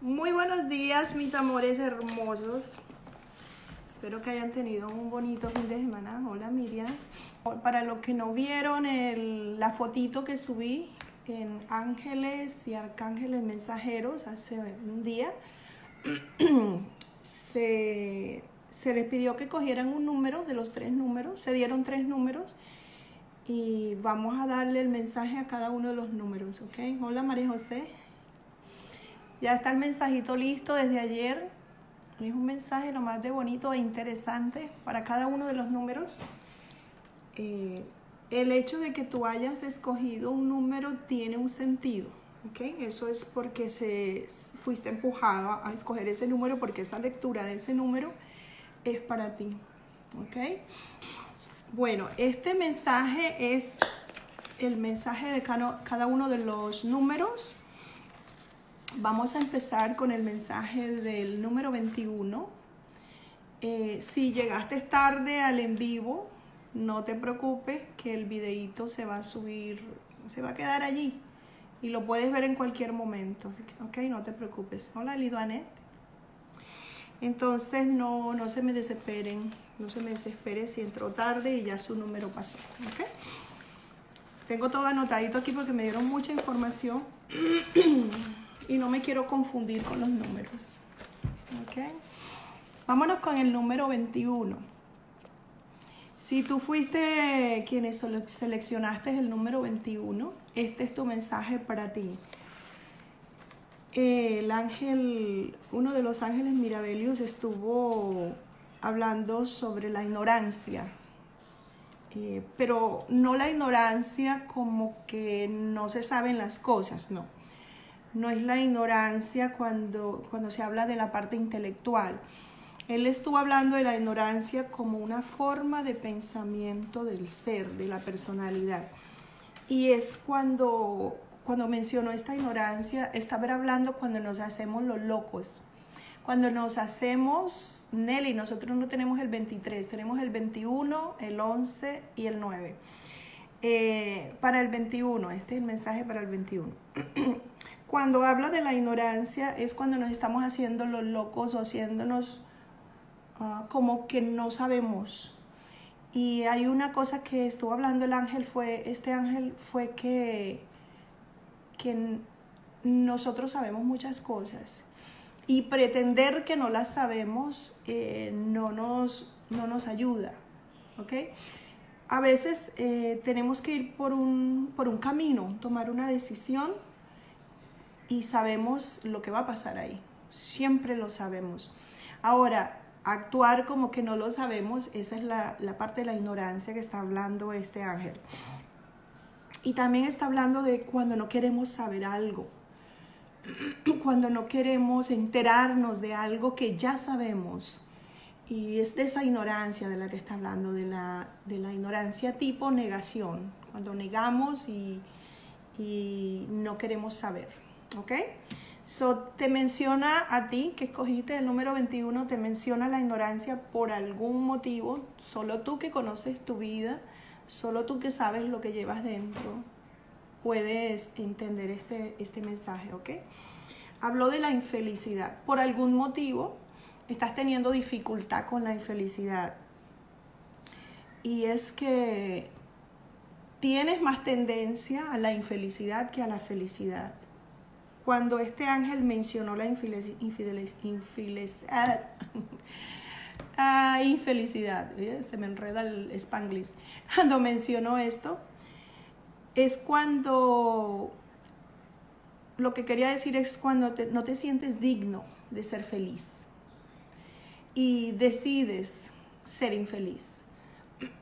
Muy buenos días, mis amores hermosos. Espero que hayan tenido un bonito fin de semana. Hola, Miriam. Para los que no vieron el- la fotito que subí en Ángeles y Arcángeles Mensajeros hace un día, se, se les pidió que cogieran un número de los tres números. Se dieron tres números y vamos a darle el mensaje a cada uno de los números, ¿ok? Hola, María José. Ya está el mensajito listo desde ayer. Es un mensaje lo más de bonito e interesante para cada uno de los números. Eh, el hecho de que tú hayas escogido un número tiene un sentido. ¿ok? Eso es porque se, fuiste empujado a escoger ese número porque esa lectura de ese número es para ti. ¿ok? Bueno, este mensaje es el mensaje de cada uno de los números. Vamos a empezar con el mensaje del número 21. Eh, si llegaste tarde al en vivo, no te preocupes que el videíto se va a subir, se va a quedar allí y lo puedes ver en cualquier momento. Ok, no te preocupes. Hola, Liduanet. Entonces no, no se me desesperen, no se me desespere si entró tarde y ya su número pasó. ¿ok? Tengo todo anotadito aquí porque me dieron mucha información y no me quiero confundir con los números. ¿ok? Vámonos con el número 21. Si tú fuiste quienes sele- seleccionaste el número 21, este es tu mensaje para ti. El ángel, uno de los ángeles Mirabelius estuvo hablando sobre la ignorancia, eh, pero no la ignorancia como que no se saben las cosas, no. No es la ignorancia cuando, cuando se habla de la parte intelectual. Él estuvo hablando de la ignorancia como una forma de pensamiento del ser, de la personalidad. Y es cuando, cuando mencionó esta ignorancia, estaba hablando cuando nos hacemos los locos. Cuando nos hacemos, Nelly, nosotros no tenemos el 23, tenemos el 21, el 11 y el 9. Eh, para el 21, este es el mensaje para el 21. cuando habla de la ignorancia es cuando nos estamos haciendo los locos o haciéndonos ah, como que no sabemos. Y hay una cosa que estuvo hablando el ángel, fue, este ángel fue que, que nosotros sabemos muchas cosas y pretender que no las sabemos eh, no, nos, no nos ayuda. ¿ok? A veces eh, tenemos que ir por un, por un camino, tomar una decisión y sabemos lo que va a pasar ahí. Siempre lo sabemos. Ahora, actuar como que no lo sabemos, esa es la, la parte de la ignorancia que está hablando este ángel. Y también está hablando de cuando no queremos saber algo, cuando no queremos enterarnos de algo que ya sabemos. Y es de esa ignorancia de la que está hablando, de la, de la ignorancia tipo negación, cuando negamos y, y no queremos saber. ¿Ok? So, te menciona a ti que escogiste el número 21, te menciona la ignorancia por algún motivo, solo tú que conoces tu vida, solo tú que sabes lo que llevas dentro, puedes entender este, este mensaje, ¿ok? Habló de la infelicidad. Por algún motivo estás teniendo dificultad con la infelicidad. Y es que tienes más tendencia a la infelicidad que a la felicidad. Cuando este ángel mencionó la ah, ah, infelicidad, ¿eh? se me enreda el spanglish. Cuando mencionó esto, es cuando lo que quería decir es cuando no te sientes digno de ser feliz y decides ser infeliz.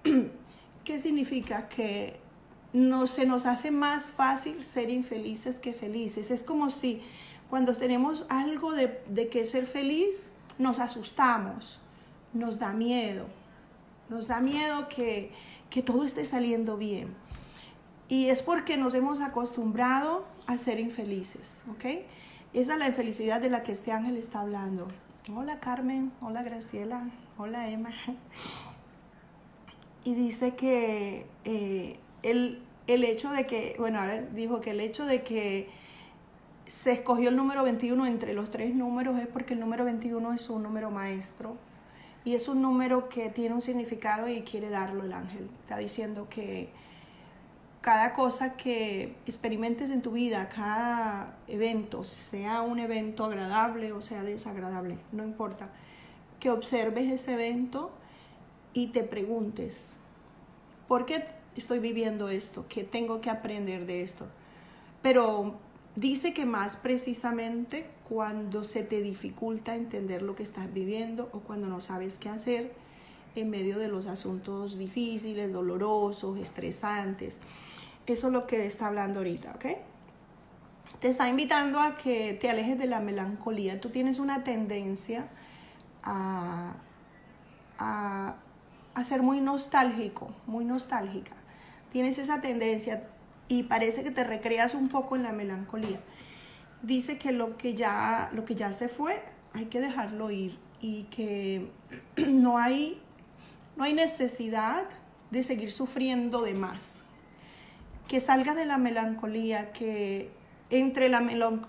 ¿Qué significa? Que no, se nos hace más fácil ser infelices que felices. Es como si cuando tenemos algo de, de que ser feliz, nos asustamos, nos da miedo, nos da miedo que, que todo esté saliendo bien. Y es porque nos hemos acostumbrado a ser infelices, ¿ok? Esa es la infelicidad de la que este ángel está hablando. Hola Carmen, hola Graciela, hola Emma. Y dice que eh, el, el hecho de que, bueno, ahora dijo que el hecho de que se escogió el número 21 entre los tres números es porque el número 21 es un número maestro y es un número que tiene un significado y quiere darlo el ángel. Está diciendo que cada cosa que experimentes en tu vida, cada evento, sea un evento agradable o sea desagradable, no importa, que observes ese evento y te preguntes, ¿por qué estoy viviendo esto? ¿Qué tengo que aprender de esto? Pero dice que más precisamente cuando se te dificulta entender lo que estás viviendo o cuando no sabes qué hacer en medio de los asuntos difíciles, dolorosos, estresantes. Eso es lo que está hablando ahorita, ¿ok? Te está invitando a que te alejes de la melancolía. Tú tienes una tendencia a, a, a ser muy nostálgico, muy nostálgica. Tienes esa tendencia y parece que te recreas un poco en la melancolía. Dice que lo que ya, lo que ya se fue hay que dejarlo ir y que no hay, no hay necesidad de seguir sufriendo de más. Que salgas de la melancolía, que entre la,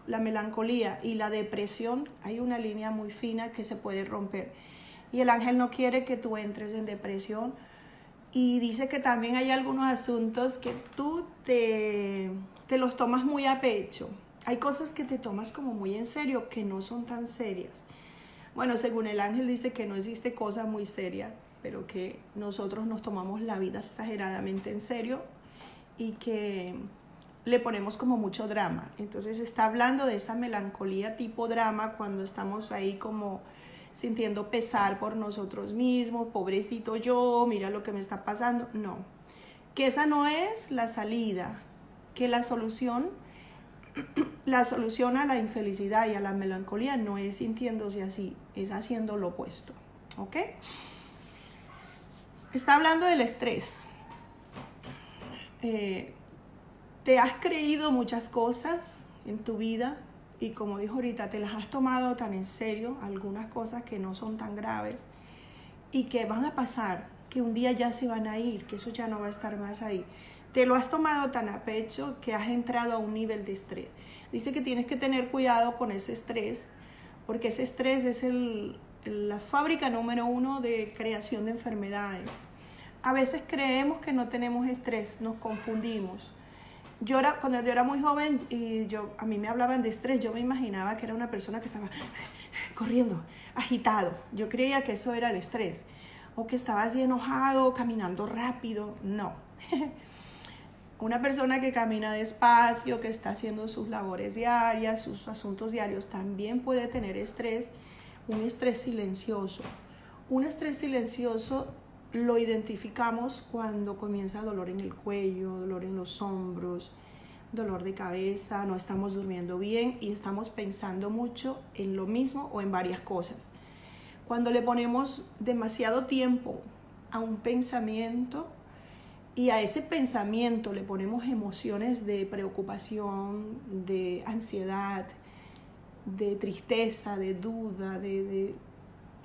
la melancolía y la depresión hay una línea muy fina que se puede romper. Y el ángel no quiere que tú entres en depresión y dice que también hay algunos asuntos que tú te, te los tomas muy a pecho. Hay cosas que te tomas como muy en serio que no son tan serias. Bueno, según el ángel dice que no existe cosa muy seria, pero que nosotros nos tomamos la vida exageradamente en serio y que le ponemos como mucho drama. Entonces está hablando de esa melancolía tipo drama cuando estamos ahí como sintiendo pesar por nosotros mismos, pobrecito yo, mira lo que me está pasando. No, que esa no es la salida, que la solución, la solución a la infelicidad y a la melancolía no es sintiéndose así, es haciendo lo opuesto. ¿Ok? Está hablando del estrés. Eh, te has creído muchas cosas en tu vida, y como dijo ahorita, te las has tomado tan en serio, algunas cosas que no son tan graves y que van a pasar, que un día ya se van a ir, que eso ya no va a estar más ahí. Te lo has tomado tan a pecho que has entrado a un nivel de estrés. Dice que tienes que tener cuidado con ese estrés, porque ese estrés es la fábrica número uno de creación de enfermedades. A veces creemos que no tenemos estrés, nos confundimos yo era, cuando yo era muy joven y yo, a mí me hablaban de estrés, yo me imaginaba que era una persona que estaba corriendo, agitado. Yo creía que eso era el estrés. O que estaba así enojado, caminando rápido. No. una persona que camina despacio, que está haciendo sus labores diarias, sus asuntos diarios, también puede tener estrés, un estrés silencioso. Un estrés silencioso lo identificamos cuando comienza dolor en el cuello, dolor en los hombros, dolor de cabeza, no estamos durmiendo bien y estamos pensando mucho en lo mismo o en varias cosas. Cuando le ponemos demasiado tiempo a un pensamiento y a ese pensamiento le ponemos emociones de preocupación, de ansiedad, de tristeza, de duda, de,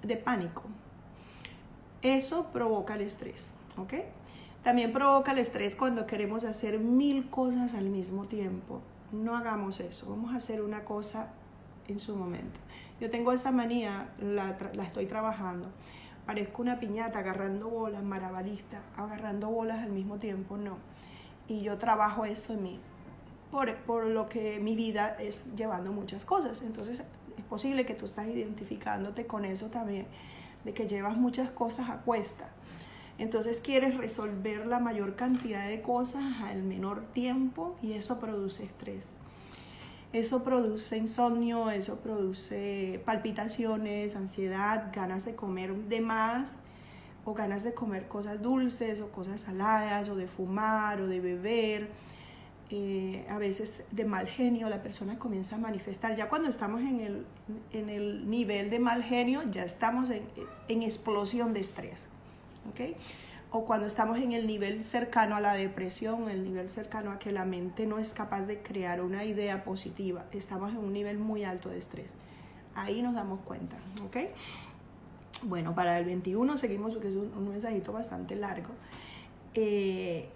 de, pánico, eso provoca el estrés, ¿ok? También provoca el estrés cuando queremos hacer mil cosas al mismo tiempo. No hagamos eso, vamos a hacer una cosa en su momento. Yo tengo esa manía, la, estoy trabajando. Parezco una piñata agarrando bolas, marabalista, agarrando bolas al mismo tiempo, no. Y yo trabajo eso en mí, por, por lo que mi vida es llevando muchas cosas. Entonces es posible que tú estás identificándote con eso también de que llevas muchas cosas a cuesta. Entonces quieres resolver la mayor cantidad de cosas al menor tiempo y eso produce estrés. Eso produce insomnio, eso produce palpitaciones, ansiedad, ganas de comer de más o ganas de comer cosas dulces o cosas saladas o de fumar o de beber eh, a veces de mal genio, la persona comienza a manifestar. Ya cuando estamos en el, en el nivel de mal genio, ya estamos en, en explosión de estrés. ¿okay? O cuando estamos en el nivel cercano a la depresión, el nivel cercano a que la mente no es capaz de crear una idea positiva, estamos en un nivel muy alto de estrés. Ahí nos damos cuenta. ¿okay? Bueno, para el 21 seguimos porque es un, un mensajito bastante largo. Eh,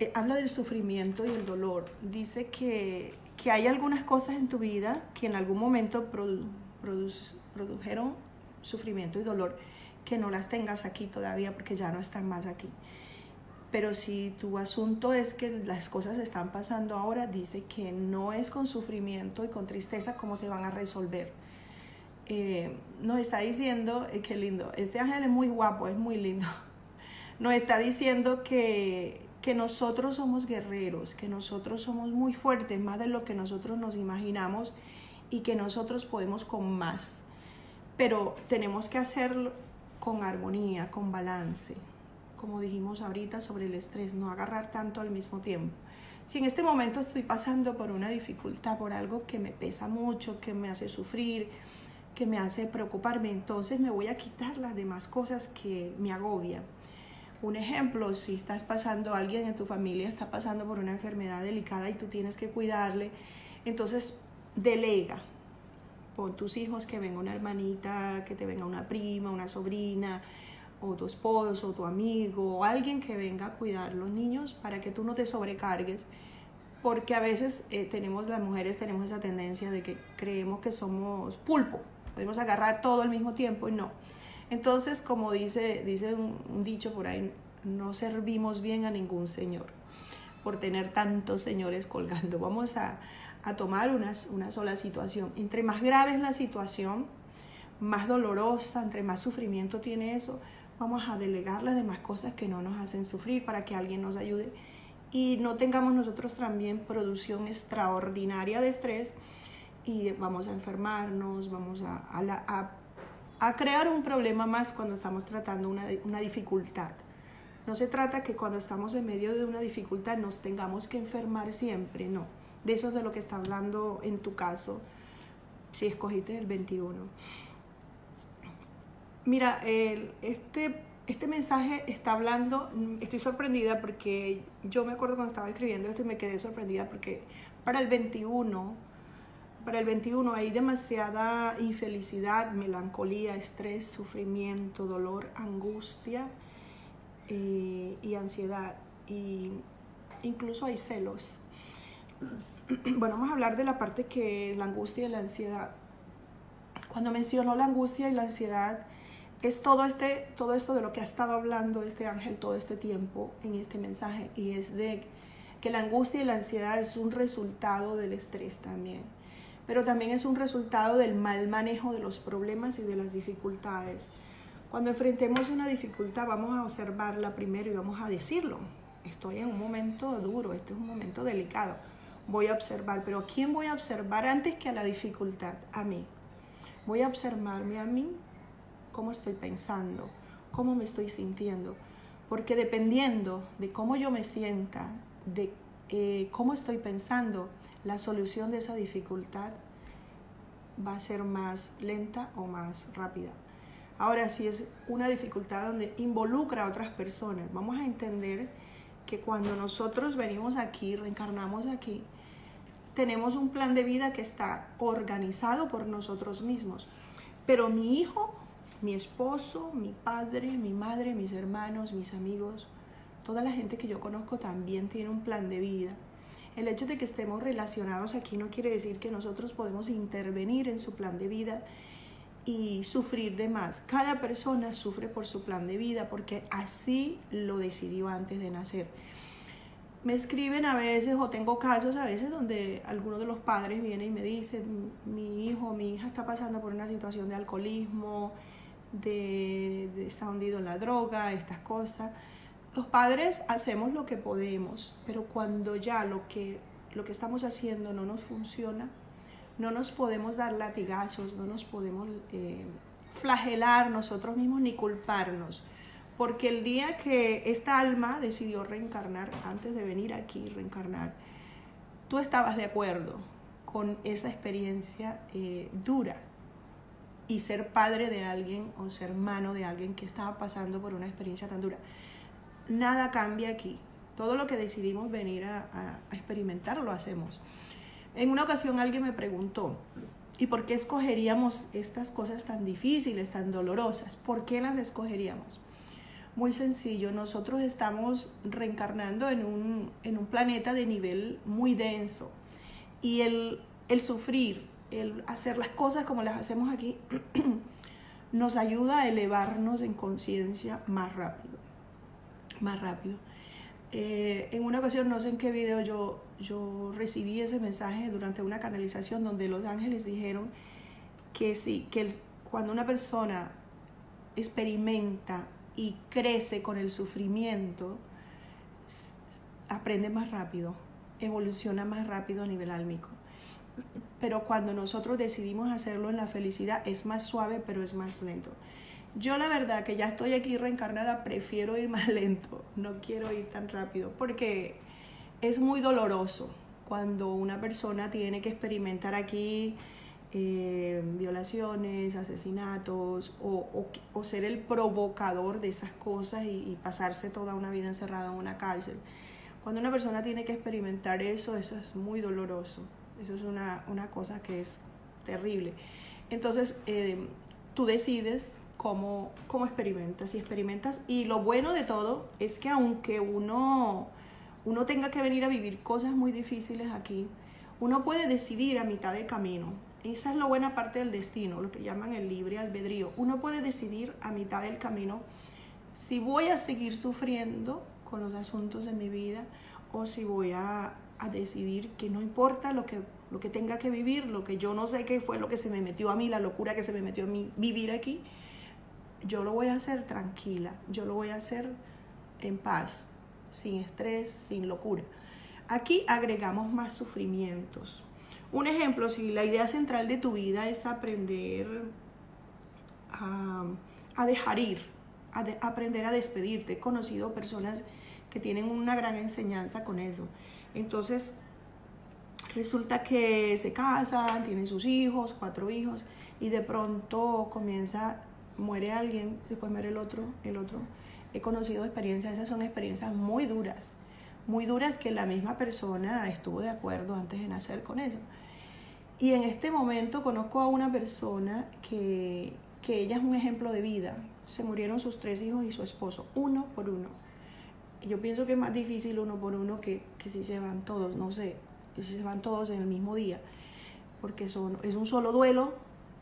eh, habla del sufrimiento y el dolor. Dice que, que hay algunas cosas en tu vida que en algún momento produjeron sufrimiento y dolor, que no las tengas aquí todavía porque ya no están más aquí. Pero si tu asunto es que las cosas están pasando ahora, dice que no es con sufrimiento y con tristeza cómo se van a resolver. Eh, nos está diciendo, eh, qué lindo, este ángel es muy guapo, es muy lindo. Nos está diciendo que que nosotros somos guerreros, que nosotros somos muy fuertes, más de lo que nosotros nos imaginamos y que nosotros podemos con más. Pero tenemos que hacerlo con armonía, con balance, como dijimos ahorita sobre el estrés, no agarrar tanto al mismo tiempo. Si en este momento estoy pasando por una dificultad, por algo que me pesa mucho, que me hace sufrir, que me hace preocuparme, entonces me voy a quitar las demás cosas que me agobian un ejemplo, si estás pasando, alguien en tu familia está pasando por una enfermedad delicada y tú tienes que cuidarle, entonces delega. Pon tus hijos que venga una hermanita, que te venga una prima, una sobrina, o tu esposo, o tu amigo, o alguien que venga a cuidar los niños para que tú no te sobrecargues. Porque a veces eh, tenemos, las mujeres tenemos esa tendencia de que creemos que somos pulpo, podemos agarrar todo al mismo tiempo y no entonces, como dice, dice un, dicho por ahí, no servimos bien a ningún señor por tener tantos señores colgando. Vamos a, tomar una, una sola situación. Entre más grave es la situación, más dolorosa, entre más sufrimiento tiene eso, vamos a delegar las demás cosas que no nos hacen sufrir para que alguien nos ayude y no tengamos nosotros también producción extraordinaria de estrés y vamos a enfermarnos, vamos a, a a crear un problema más cuando estamos tratando una, una dificultad. No se trata que cuando estamos en medio de una dificultad nos tengamos que enfermar siempre, no. De eso es de lo que está hablando en tu caso, si escogiste el 21. Mira, este, este mensaje está hablando, estoy sorprendida porque yo me acuerdo cuando estaba escribiendo esto y me quedé sorprendida porque para el 21 para el 21 hay demasiada infelicidad, melancolía, estrés, sufrimiento, dolor, angustia eh, y ansiedad. Y incluso hay celos. Bueno, vamos a hablar de la parte que la angustia y la ansiedad. Cuando mencionó la angustia y la ansiedad, es todo, este, todo esto de lo que ha estado hablando este ángel todo este tiempo en este mensaje. Y es de que la angustia y la ansiedad es un resultado del estrés también pero también es un resultado del mal manejo de los problemas y de las dificultades. Cuando enfrentemos una dificultad vamos a observarla primero y vamos a decirlo. Estoy en un momento duro, este es un momento delicado. Voy a observar, pero ¿quién voy a observar antes que a la dificultad? A mí. Voy a observarme a mí, cómo estoy pensando, cómo me estoy sintiendo. Porque dependiendo de cómo yo me sienta, de eh, cómo estoy pensando, la solución de esa dificultad va a ser más lenta o más rápida. Ahora, si es una dificultad donde involucra a otras personas, vamos a entender que cuando nosotros venimos aquí, reencarnamos aquí, tenemos un plan de vida que está organizado por nosotros mismos. Pero mi hijo, mi esposo, mi padre, mi madre, mis hermanos, mis amigos, toda la gente que yo conozco también tiene un plan de vida el hecho de que estemos relacionados aquí no quiere decir que nosotros podemos intervenir en su plan de vida y sufrir de más. Cada persona sufre por su plan de vida porque así lo decidió antes de nacer. Me escriben a veces o tengo casos a veces donde alguno de los padres viene y me dice, mi hijo, mi hija está pasando por una situación de alcoholismo, de, de está hundido en la droga, estas cosas los padres hacemos lo que podemos, pero cuando ya lo que, lo que estamos haciendo no nos funciona, no nos podemos dar latigazos, no nos podemos eh, flagelar nosotros mismos ni culparnos. Porque el día que esta alma decidió reencarnar, antes de venir aquí, reencarnar, tú estabas de acuerdo con esa experiencia eh, dura y ser padre de alguien o ser hermano de alguien que estaba pasando por una experiencia tan dura nada cambia aquí. Todo lo que decidimos venir a, experimentar lo hacemos. En una ocasión alguien me preguntó, ¿y por qué escogeríamos estas cosas tan difíciles, tan dolorosas? ¿Por qué las escogeríamos? Muy sencillo, nosotros estamos reencarnando en un, en un planeta de nivel muy denso Y el, el sufrir, el hacer las cosas como las hacemos aquí, nos ayuda a elevarnos en conciencia más rápido. Más rápido. Eh, en una ocasión, no sé en qué video, yo, yo recibí ese mensaje durante una canalización donde los ángeles dijeron que sí, que cuando una persona experimenta y crece con el sufrimiento, aprende más rápido, evoluciona más rápido a nivel álmico. Pero cuando nosotros decidimos hacerlo en la felicidad es más suave, pero es más lento. Yo la verdad que ya estoy aquí reencarnada, prefiero ir más lento, no quiero ir tan rápido, porque es muy doloroso cuando una persona tiene que experimentar aquí eh, violaciones, asesinatos o, ser el provocador de esas cosas y, pasarse toda una vida encerrada en una cárcel. Cuando una persona tiene que experimentar eso, eso es muy doloroso. Eso es una, cosa que es terrible. Entonces, eh, tú decides cómo, cómo experimentas y experimentas. Y lo bueno de todo es que aunque uno, uno tenga que venir a vivir cosas muy difíciles aquí, uno puede decidir a mitad de camino. Esa es la buena parte del destino, lo que llaman el libre albedrío. Uno puede decidir a mitad del camino si voy a seguir sufriendo con los asuntos de mi vida o si voy a, decidir que no importa lo que, lo que tenga que vivir, lo que yo no sé qué fue lo que se me metió a mí, la locura que se me metió a mí vivir aquí, yo lo voy a hacer tranquila, yo lo voy a hacer en paz, sin estrés, sin locura. Aquí agregamos más sufrimientos. Un ejemplo, si la idea central de tu vida es aprender a, a dejar ir, a aprender a despedirte, he conocido personas que tienen una gran enseñanza con eso. Entonces, resulta que se casan, tienen sus hijos, cuatro hijos, y de pronto comienza, muere alguien, después muere el otro, el otro. He conocido experiencias, esas son experiencias muy duras, muy duras que la misma persona estuvo de acuerdo antes de nacer con eso. Y en este momento conozco a una persona que, que ella es un ejemplo de vida. Se murieron sus tres hijos y su esposo, uno por uno yo pienso que es más difícil uno por uno que, que si se van todos, no sé, si se van todos en el mismo día, porque son, es un solo duelo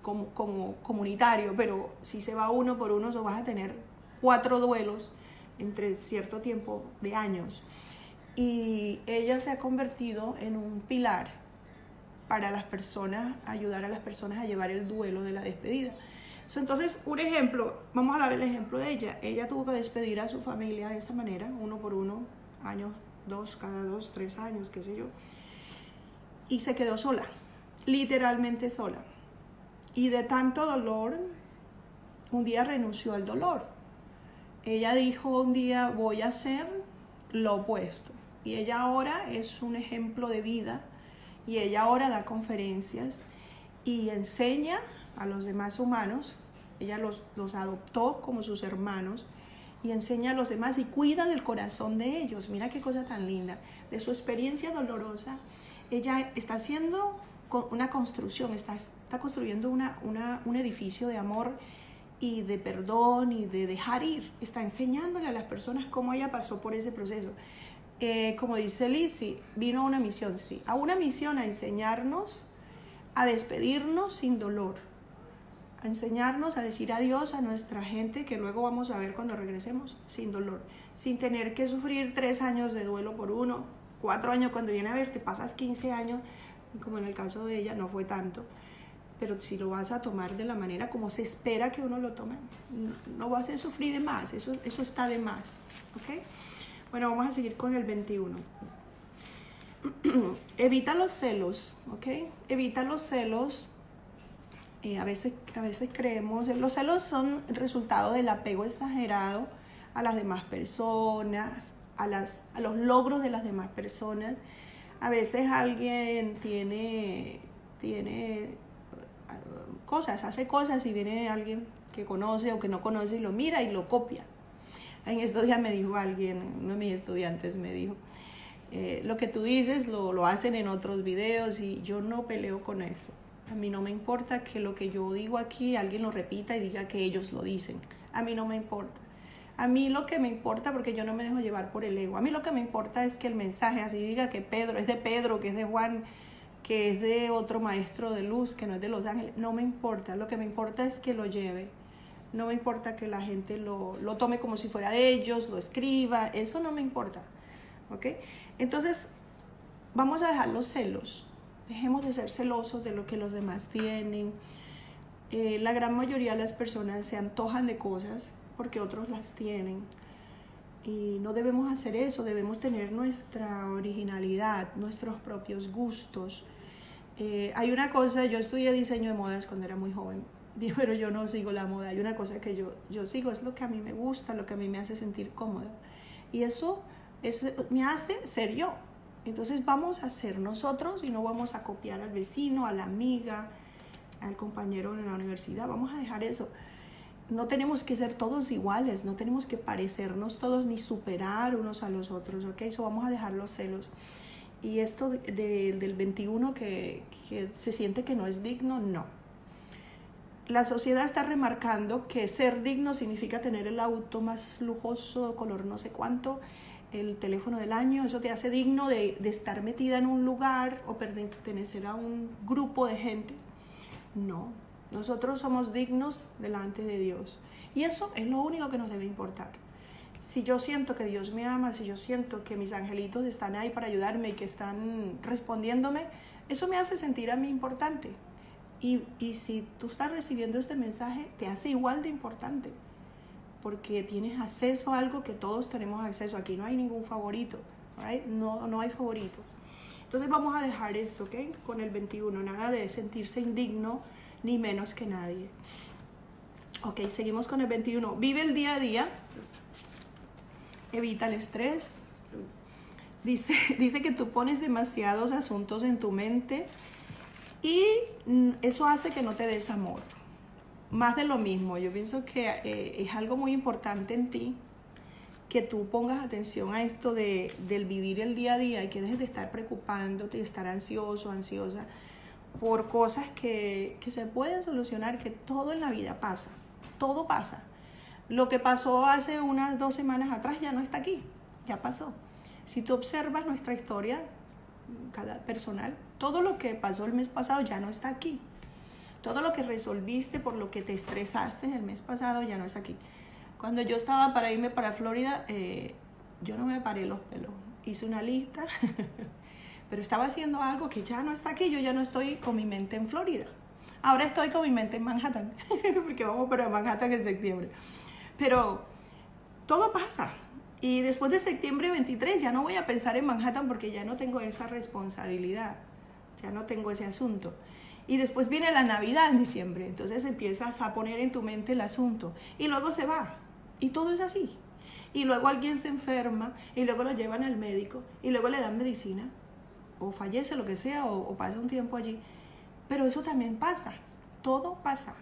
como, como comunitario, pero si se va uno por uno, vas a tener cuatro duelos entre cierto tiempo de años. Y ella se ha convertido en un pilar para las personas, ayudar a las personas a llevar el duelo de la despedida. Entonces, un ejemplo, vamos a dar el ejemplo de ella. Ella tuvo que despedir a su familia de esa manera, uno por uno, años, dos, cada dos, tres años, qué sé yo. Y se quedó sola, literalmente sola. Y de tanto dolor, un día renunció al dolor. Ella dijo un día, voy a hacer lo opuesto. Y ella ahora es un ejemplo de vida. Y ella ahora da conferencias y enseña a los demás humanos, ella los, los adoptó como sus hermanos y enseña a los demás y cuida del corazón de ellos. Mira qué cosa tan linda. De su experiencia dolorosa, ella está haciendo una construcción, está, está construyendo una, una, un edificio de amor y de perdón y de dejar ir. Está enseñándole a las personas cómo ella pasó por ese proceso. Eh, como dice Lizzie, vino a una misión, sí, a una misión a enseñarnos a despedirnos sin dolor, a enseñarnos a decir adiós a nuestra gente que luego vamos a ver cuando regresemos sin dolor, sin tener que sufrir tres años de duelo por uno, cuatro años cuando viene a ver, te pasas 15 años, como en el caso de ella, no fue tanto, pero si lo vas a tomar de la manera como se espera que uno lo tome, no vas a sufrir de más, eso, eso está de más, ¿ok? Bueno, vamos a seguir con el 21. Evita los celos, ¿ok? Evita los celos eh, a, veces, a veces creemos, los celos son el resultado del apego exagerado a las demás personas, a, las, a los logros de las demás personas. A veces alguien tiene, tiene cosas, hace cosas y viene alguien que conoce o que no conoce y lo mira y lo copia. En estos días me dijo alguien, uno de mis estudiantes me dijo, eh, lo que tú dices lo, lo hacen en otros videos y yo no peleo con eso. A mí no me importa que lo que yo digo aquí alguien lo repita y diga que ellos lo dicen. A mí no me importa. A mí lo que me importa, porque yo no me dejo llevar por el ego, a mí lo que me importa es que el mensaje así diga que Pedro es de Pedro, que es de Juan, que es de otro maestro de luz, que no es de Los Ángeles. No me importa, lo que me importa es que lo lleve. No me importa que la gente lo, lo tome como si fuera de ellos, lo escriba, eso no me importa. ¿Ok? Entonces, vamos a dejar los celos. Dejemos de ser celosos de lo que los demás tienen. Eh, la gran mayoría de las personas se antojan de cosas porque otros las tienen. Y no debemos hacer eso, debemos tener nuestra originalidad, nuestros propios gustos. Eh, hay una cosa, yo estudié diseño de modas cuando era muy joven, pero yo no sigo la moda. Hay una cosa que yo, yo sigo, es lo que a mí me gusta, lo que a mí me hace sentir cómoda. Y eso, eso me hace ser yo. Entonces vamos a ser nosotros y no vamos a copiar al vecino, a la amiga, al compañero en la universidad. Vamos a dejar eso no tenemos que ser todos iguales, no tenemos que parecernos todos ni superar unos a los otros, ¿ok? Eso vamos a dejar los celos. Y esto del 21 que, que se siente que no es digno, no. La sociedad está remarcando que ser digno significa tener el auto más lujoso, color no sé cuánto, el teléfono del año, eso te hace digno de, de estar metida en un lugar o pertenecer a un grupo de gente. No, nosotros somos dignos delante de Dios. Y eso es lo único que nos debe importar. Si yo siento que Dios me ama, si yo siento que mis angelitos están ahí para ayudarme y que están respondiéndome, eso me hace sentir a mí importante. Y, si tú estás recibiendo este mensaje, te hace igual de importante. Porque tienes acceso a algo que todos tenemos acceso. Aquí no hay ningún favorito. No, no hay favoritos. Entonces vamos a dejar esto, ¿ok? Con el 21. Nada de sentirse indigno ni menos que nadie. Ok, seguimos con el 21. Vive el día a día, evita el estrés. Dice, dice que tú pones demasiados asuntos en tu mente y mm, eso hace que no te des amor. Más de lo mismo, yo pienso que eh, es algo muy importante en ti que tú pongas atención a esto de, del vivir el día a día y que dejes de estar preocupándote y estar ansioso, ansiosa por cosas que, se pueden solucionar, que todo en la vida pasa, todo pasa. Lo que pasó hace unas dos semanas atrás ya no está aquí, ya pasó. Si tú observas nuestra historia, cada personal, todo lo que pasó el mes pasado ya no está aquí. Todo lo que resolviste por lo que te estresaste el mes pasado ya no está aquí. Cuando yo estaba para irme para Florida, eh, yo no me paré los pelos. Hice una lista pero estaba haciendo algo que ya no está aquí, yo ya no estoy con mi mente en Florida. Ahora estoy con mi mente en Manhattan, porque vamos para Manhattan en septiembre. Pero todo pasa. Y después de septiembre 23 ya no voy a pensar en Manhattan porque ya no tengo esa responsabilidad, ya no tengo ese asunto. Y después viene la Navidad en diciembre, entonces empiezas a poner en tu mente el asunto y luego se va. Y todo es así. Y luego alguien se enferma y luego lo llevan al médico y luego le dan medicina o fallece, lo que sea, o, pasa un tiempo allí. Pero eso también pasa, todo pasa,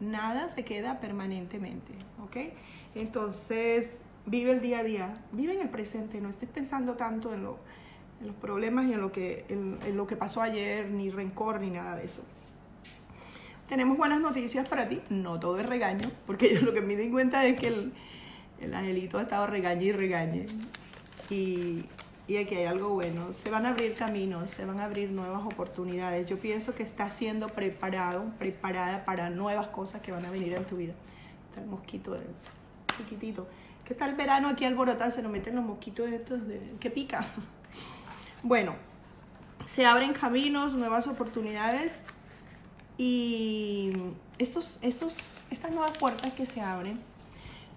nada se queda permanentemente, ¿ok? Entonces, vive el día a día, vive en el presente, no estés pensando tanto en, los problemas y en lo, que, en, lo que pasó ayer, ni rencor, ni nada de eso. Tenemos buenas noticias para ti, no todo es regaño, porque yo lo que me di cuenta es que el, el angelito ha estado regañe y regañe. Y aquí hay algo bueno. Se van a abrir caminos, se van a abrir nuevas oportunidades. Yo pienso que estás siendo preparado, preparada para nuevas cosas que van a venir en tu vida. Está el mosquito chiquitito. ¿Qué tal el verano aquí alborotar? Se nos meten los mosquitos estos de, que pica. Bueno, se abren caminos, nuevas oportunidades y estos, estos, estas nuevas puertas que se abren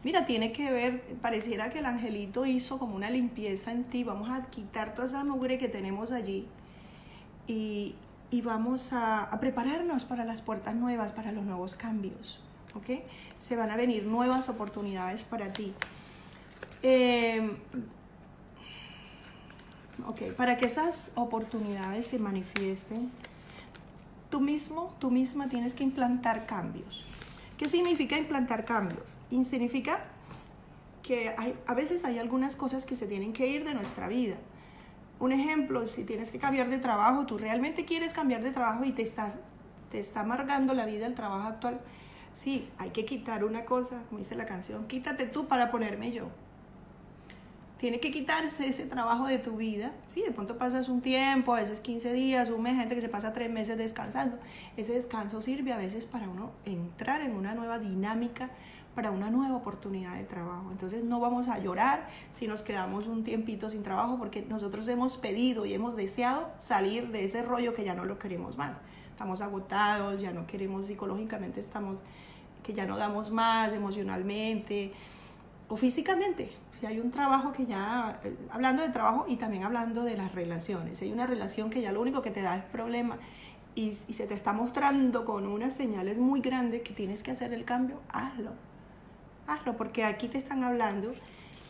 Mira, tiene que ver, pareciera que el angelito hizo como una limpieza en ti. Vamos a quitar toda esa mugre que tenemos allí y, vamos a, prepararnos para las puertas nuevas, para los nuevos cambios. ¿Ok? Se van a venir nuevas oportunidades para ti. Em, ok, para que esas oportunidades se manifiesten, tú mismo, tú misma tienes que implantar cambios. ¿Qué significa implantar cambios? Y significa que hay, a veces hay algunas cosas que se tienen que ir de nuestra vida. Un ejemplo, si tienes que cambiar de trabajo, tú realmente quieres cambiar de trabajo y te está, te está amargando la vida el trabajo actual, sí, hay que quitar una cosa, como dice la canción, quítate tú para ponerme yo. tiene que quitarse ese trabajo de tu vida. Sí, de pronto pasas un tiempo, a veces 15 días, un mes, gente que se pasa tres meses descansando. Ese descanso sirve a veces para uno entrar en una nueva dinámica, para una nueva oportunidad de trabajo. Entonces no vamos a llorar si nos quedamos un tiempito sin trabajo porque nosotros hemos pedido y hemos deseado salir de ese rollo que ya no lo queremos más. Estamos agotados, ya no queremos psicológicamente, estamos que ya no damos más emocionalmente o físicamente. Si hay un trabajo que ya, eh, hablando de trabajo y también hablando de las relaciones, si hay una relación que ya lo único que te da es problema y, y se te está mostrando con unas señales muy grandes que tienes que hacer el cambio, hazlo. Hazlo, porque aquí te están hablando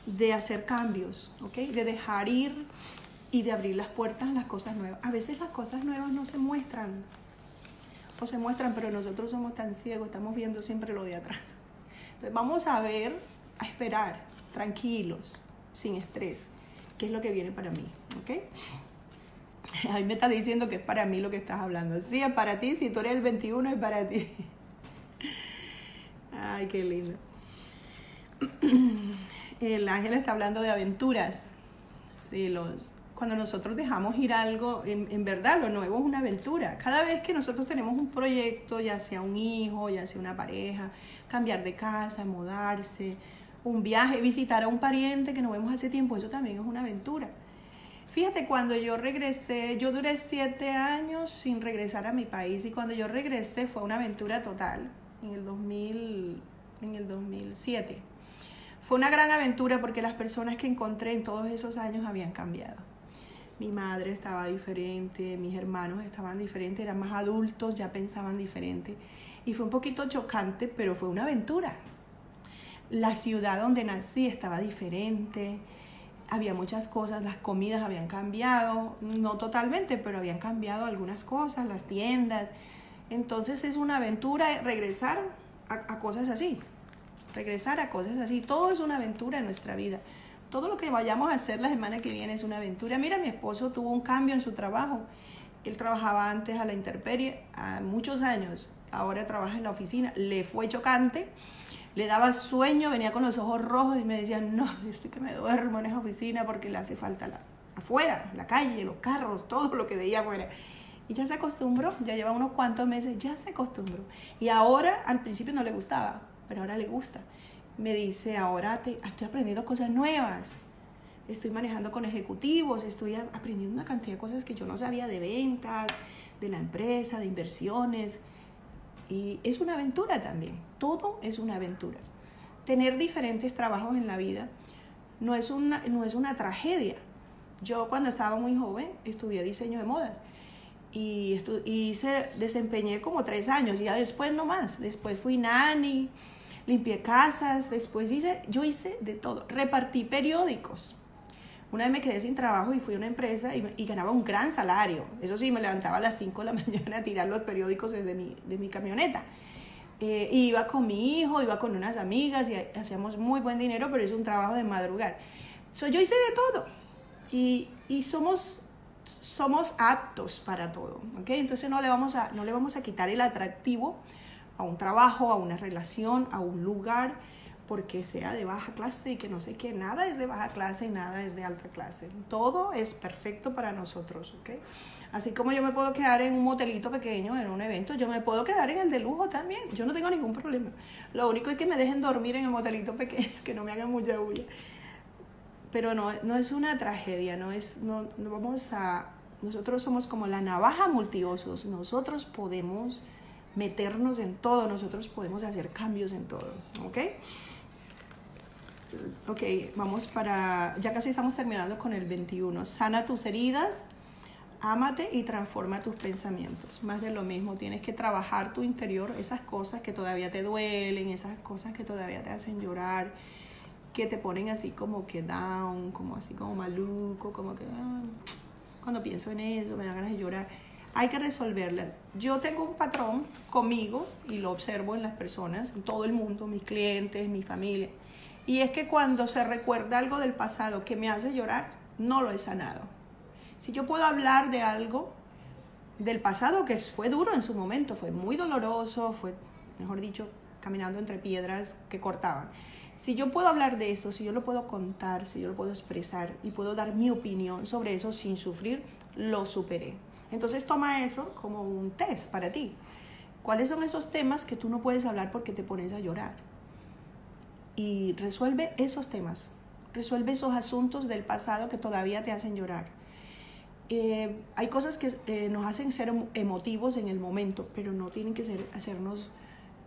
de hacer cambios, ¿ok? De dejar ir y de abrir las puertas a las cosas nuevas. A veces las cosas nuevas no se muestran, o se muestran, pero nosotros somos tan ciegos, estamos viendo siempre lo de atrás. Entonces vamos a ver a esperar, tranquilos, sin estrés, qué es lo que viene para mí, ¿ok? Ahí me está diciendo que es para mí lo que estás hablando. Sí, es para ti, si tú eres el 21 es para ti. Ay, qué lindo. El ángel está hablando de aventuras. Cuando nosotros dejamos ir algo, en, en, verdad lo nuevo es una aventura. Cada vez que nosotros tenemos un proyecto, ya sea un hijo, ya sea una pareja, cambiar de casa, mudarse, un viaje, visitar a un pariente que no vemos hace tiempo, eso también es una aventura. Fíjate, cuando yo regresé, yo duré siete años sin regresar a mi país y cuando yo regresé fue una aventura total en el, 2000, en el 2007. Fue una gran aventura porque las personas que encontré en todos esos años habían cambiado. Mi madre estaba diferente, mis hermanos estaban diferentes, eran más adultos, ya pensaban diferente. Y fue un poquito chocante, pero fue una aventura la ciudad donde nací estaba diferente, había muchas cosas, las comidas habían cambiado, no totalmente, pero habían cambiado algunas cosas, las tiendas. Entonces es una aventura regresar a, cosas así, regresar a cosas así. Todo es una aventura en nuestra vida. Todo lo que vayamos a hacer la semana que viene es una aventura. Mira, mi esposo tuvo un cambio en su trabajo. Él trabajaba antes a la intemperie, a muchos años. Ahora trabaja en la oficina. Le fue chocante le daba sueño, venía con los ojos rojos y me decía, no, yo estoy que me duermo en esa oficina porque le hace falta la, afuera, la calle, los carros, todo lo que veía afuera. Y ya se acostumbró, ya lleva unos cuantos meses, ya se acostumbró. Y ahora, al principio no le gustaba, pero ahora le gusta. Me dice, ahora te, estoy aprendiendo cosas nuevas. Estoy manejando con ejecutivos, estoy aprendiendo una cantidad de cosas que yo no sabía de ventas, de la empresa, de inversiones. Y es una aventura también, todo es una aventura. Tener diferentes trabajos en la vida no es una, no es una tragedia. Yo cuando estaba muy joven estudié diseño de modas y, hice, desempeñé como tres años y ya después no más. Después fui nani, limpié casas, después hice, yo hice de todo, repartí periódicos una vez me quedé sin trabajo y fui a una empresa y, ganaba un gran salario. Eso sí, me levantaba a las 5 de la mañana a tirar los periódicos desde mi, de mi camioneta. Eh, iba con mi hijo, iba con unas amigas y hacíamos muy buen dinero, pero es un trabajo de madrugar. So, yo hice de todo y, y, somos, somos aptos para todo. Entonces no le, vamos a, no le vamos a quitar el atractivo a un trabajo, a una relación, a un lugar porque sea de baja clase y que no sé qué, nada es de baja clase y nada es de alta clase. Todo es perfecto para nosotros, ¿ok? Así como yo me puedo quedar en un motelito pequeño, en un evento, yo me puedo quedar en el de lujo también. Yo no tengo ningún problema. Lo único es que me dejen dormir en el motelito pequeño, que no me hagan mucha bulla. Pero no, no es una tragedia, no es, no, no vamos a, nosotros somos como la navaja multiusos, nosotros podemos meternos en todo, nosotros podemos hacer cambios en todo, ¿ok? Ok, vamos para, ya casi estamos terminando con el 21. Sana tus heridas, ámate y transforma tus pensamientos. Más de lo mismo, tienes que trabajar tu interior, esas cosas que todavía te duelen, esas cosas que todavía te hacen llorar, que te ponen así como que down, como así como maluco, como que ah, cuando pienso en eso me da ganas de llorar. Hay que resolverla. Yo tengo un patrón conmigo y lo observo en las personas, en todo el mundo, mis clientes, mi familia y es que cuando se recuerda algo del pasado que me hace llorar, no lo he sanado. Si yo puedo hablar de algo del pasado que fue duro en su momento, fue muy doloroso, fue, mejor dicho, caminando entre piedras que cortaban. Si yo puedo hablar de eso, si yo lo puedo contar, si yo lo puedo expresar y puedo dar mi opinión sobre eso sin sufrir, lo superé. Entonces toma eso como un test para ti. ¿Cuáles son esos temas que tú no puedes hablar porque te pones a llorar? Y resuelve esos temas. Resuelve esos asuntos del pasado que todavía te hacen llorar. Eh, hay cosas que eh, nos hacen ser emotivos en el momento, pero no tienen que ser, hacernos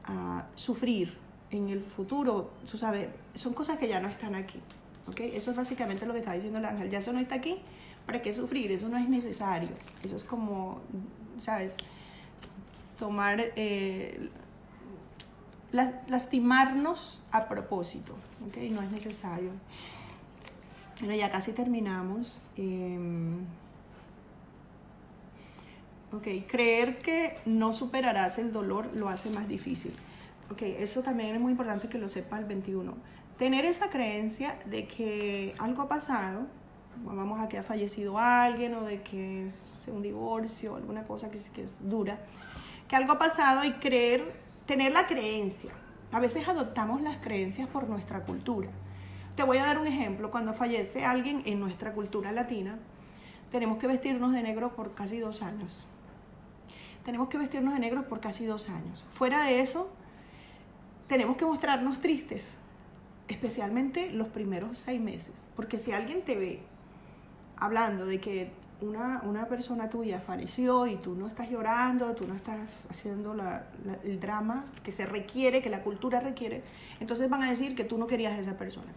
uh, sufrir en el futuro. Tú sabes, son cosas que ya no están aquí. ¿okay? Eso es básicamente lo que está diciendo el ángel. Ya eso no está aquí, ¿para qué sufrir? Eso no es necesario. Eso es como, ¿sabes? Tomar, eh, lastimarnos a propósito, ¿ok? No es necesario. Bueno, ya casi terminamos. Eh, ok, creer que no superarás el dolor lo hace más difícil. Ok, eso también es muy importante que lo sepa el 21. Tener esa creencia de que algo ha pasado, vamos a que ha fallecido alguien o de que es un divorcio, alguna cosa que, que es dura, que algo ha pasado y creer, tener la creencia. A veces adoptamos las creencias por nuestra cultura. Te voy a dar un ejemplo. Cuando fallece alguien en nuestra cultura latina, tenemos que vestirnos de negro por casi dos años. Tenemos que vestirnos de negro por casi dos años. Fuera de eso, tenemos que mostrarnos tristes, especialmente los primeros seis meses. Porque si alguien te ve hablando de que una, una persona tuya falleció y tú no estás llorando, tú no estás haciendo el drama que se requiere, que la cultura requiere, entonces van a decir que tú no querías a esa persona.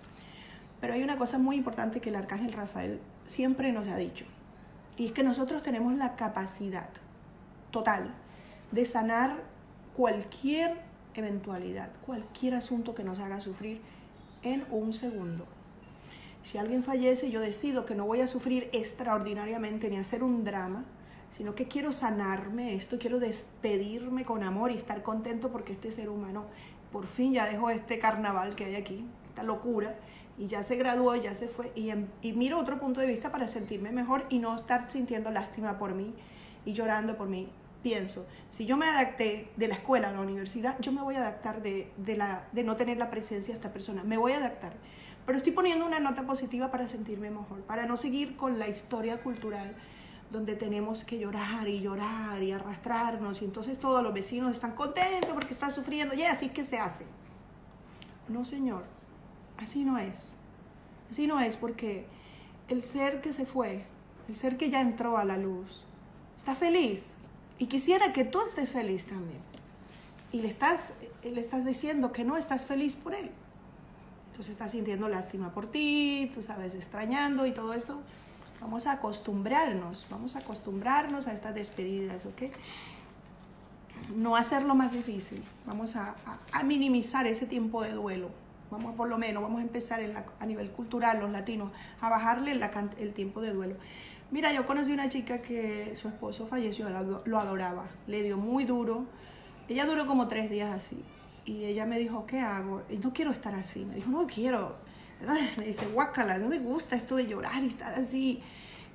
Pero hay una cosa muy importante que el arcángel Rafael siempre nos ha dicho, y es que nosotros tenemos la capacidad total de sanar cualquier eventualidad, cualquier asunto que nos haga sufrir en un segundo. Si alguien fallece, yo decido que no voy a sufrir extraordinariamente ni hacer un drama, sino que quiero sanarme esto, quiero despedirme con amor y estar contento porque este ser humano por fin ya dejó este carnaval que hay aquí, esta locura, y ya se graduó, ya se fue, y, y miro otro punto de vista para sentirme mejor y no estar sintiendo lástima por mí y llorando por mí. Pienso, si yo me adapté de la escuela a la universidad, yo me voy a adaptar de, de no tener la presencia de esta persona, me voy a adaptar. Pero estoy poniendo una nota positiva para sentirme mejor, para no seguir con la historia cultural donde tenemos que llorar y llorar y arrastrarnos y entonces todos los vecinos están contentos porque están sufriendo y así que se hace. No, Señor, Así no es. Así no es porque el ser que se fue, el ser que ya entró a la luz, está feliz y quisiera que tú estés feliz también. Y le estás, le estás diciendo que no estás feliz por él. Entonces estás sintiendo lástima por ti, tú sabes, extrañando y todo eso. Vamos a acostumbrarnos, vamos a acostumbrarnos a estas despedidas, ¿ok? No hacerlo más difícil, vamos a, a minimizar ese tiempo de duelo vamos por lo menos, vamos a empezar a nivel cultural, los latinos, a bajarle el tiempo de duelo. Mira, yo conocí una chica que su esposo falleció, lo adoraba, le dio muy duro, ella duró como tres días así, y ella me dijo, ¿qué hago? Y no quiero estar así, me dijo, no quiero, me dice, guácala, no me gusta esto de llorar y estar así,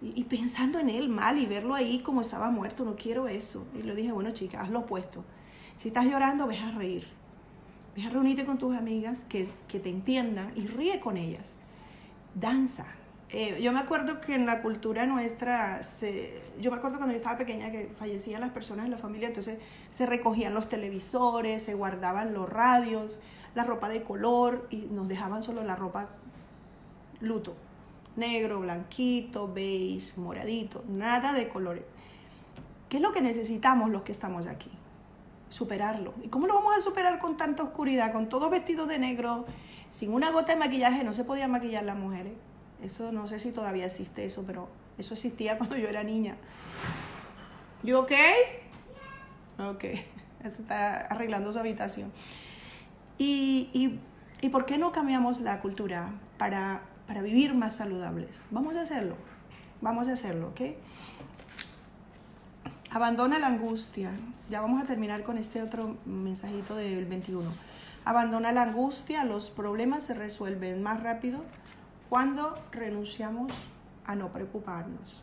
y, pensando en él mal y verlo ahí como estaba muerto, no quiero eso. Y le dije, bueno chica, haz lo opuesto, si estás llorando, ves a reír Ve a reunirte con tus amigas que, que te entiendan y ríe con ellas. Danza. Eh, yo me acuerdo que en la cultura nuestra, se, yo me acuerdo cuando yo estaba pequeña que fallecían las personas en la familia, entonces se recogían los televisores, se guardaban los radios, la ropa de color y nos dejaban solo la ropa luto, negro, blanquito, beige, moradito, nada de colores. ¿Qué es lo que necesitamos los que estamos aquí? superarlo. ¿Y cómo lo vamos a superar con tanta oscuridad, con todo vestido de negro, sin una gota de maquillaje? No se podía maquillar las mujeres. Eso no sé si todavía existe eso, pero eso existía cuando yo era niña. ¿You ok? Ok, está arreglando su habitación. ¿Y, y, y por qué no cambiamos la cultura para, para vivir más saludables? Vamos a hacerlo. Vamos a hacerlo, ¿ok? Abandona la angustia. Ya vamos a terminar con este otro mensajito del 21. Abandona la angustia, los problemas se resuelven más rápido cuando renunciamos a no preocuparnos.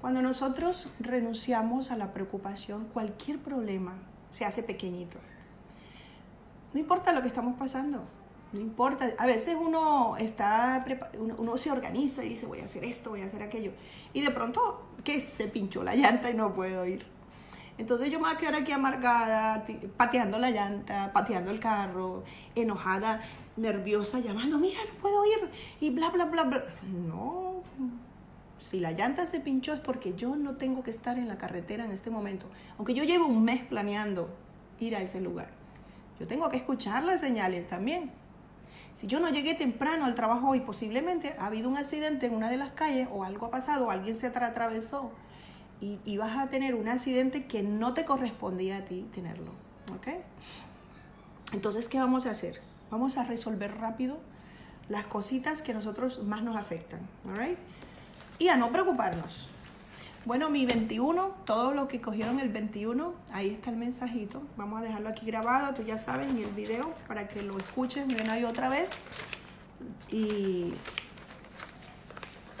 Cuando nosotros renunciamos a la preocupación, cualquier problema se hace pequeñito. No importa lo que estamos pasando, No importa, a veces uno está uno, se organiza y dice voy a hacer esto, voy a hacer aquello. Y de pronto, que se pinchó la llanta y no puedo ir. Entonces yo me voy a quedar aquí amargada, pateando la llanta, pateando el carro, enojada, nerviosa, llamando, mira, no puedo ir, y bla, bla, bla, bla. No, si la llanta se pinchó es porque yo no tengo que estar en la carretera en este momento. Aunque yo llevo un mes planeando ir a ese lugar. Yo tengo que escuchar las señales también. Si yo no llegué temprano al trabajo hoy, posiblemente ha habido un accidente en una de las calles o algo ha pasado, o alguien se atravesó y, vas a tener un accidente que no te correspondía a ti tenerlo. ¿Ok? Entonces, ¿qué vamos a hacer? Vamos a resolver rápido las cositas que nosotros más nos afectan. ¿All Y a no preocuparnos. Bueno, mi 21, todo lo que cogieron el 21, ahí está el mensajito. Vamos a dejarlo aquí grabado, tú ya sabes, en el video, para que lo escuchen una y otra vez. Y,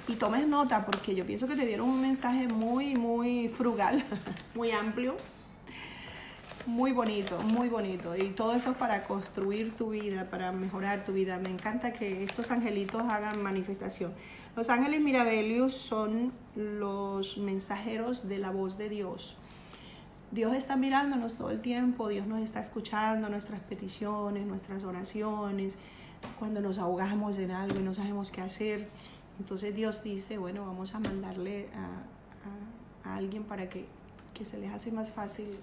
y tomes nota, porque yo pienso que te dieron un mensaje muy, muy frugal, muy amplio, muy bonito, muy bonito. Y todo esto es para construir tu vida, para mejorar tu vida. Me encanta que estos angelitos hagan manifestación. Los ángeles mirabelius son los mensajeros de la voz de Dios. Dios está mirándonos todo el tiempo, Dios nos está escuchando nuestras peticiones, nuestras oraciones, cuando nos ahogamos en algo y no sabemos qué hacer. Entonces Dios dice, bueno, vamos a mandarle a, alguien para que, que, se les hace más fácil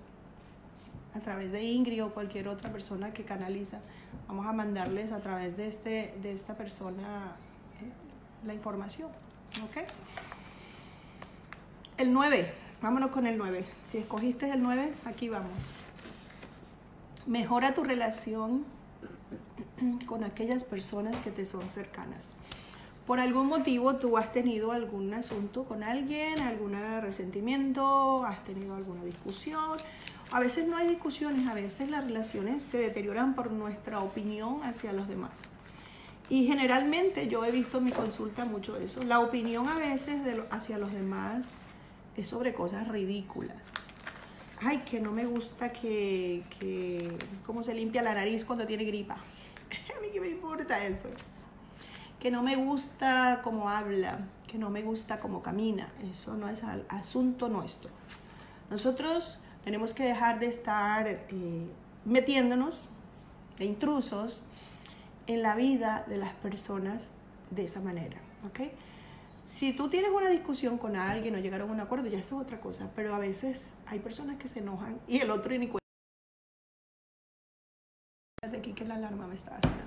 a través de Ingrid o cualquier otra persona que canaliza. Vamos a mandarles a través de, este, de esta persona la información. ¿Ok? El 9, vámonos con el 9. Si escogiste el 9, aquí vamos. Mejora tu relación con aquellas personas que te son cercanas. Por algún motivo tú has tenido algún asunto con alguien, algún resentimiento, has tenido alguna discusión. A veces no hay discusiones, a veces las relaciones se deterioran por nuestra opinión hacia los demás. Y generalmente yo he visto en mi consulta mucho eso. La opinión a veces hacia los demás es sobre cosas ridículas. Ay, que no me gusta que, que cómo se limpia la nariz cuando tiene gripa. a mí qué me importa eso. Que no me gusta cómo habla, que no me gusta cómo camina. Eso no es asunto nuestro. Nosotros tenemos que dejar de estar eh, metiéndonos de intrusos en la vida de las personas de esa manera, ¿ok? Si tú tienes una discusión con alguien o llegaron a un acuerdo, ya eso es otra cosa, pero a veces hay personas que se enojan y el otro ni cuenta. De aquí que la alarma me está haciendo.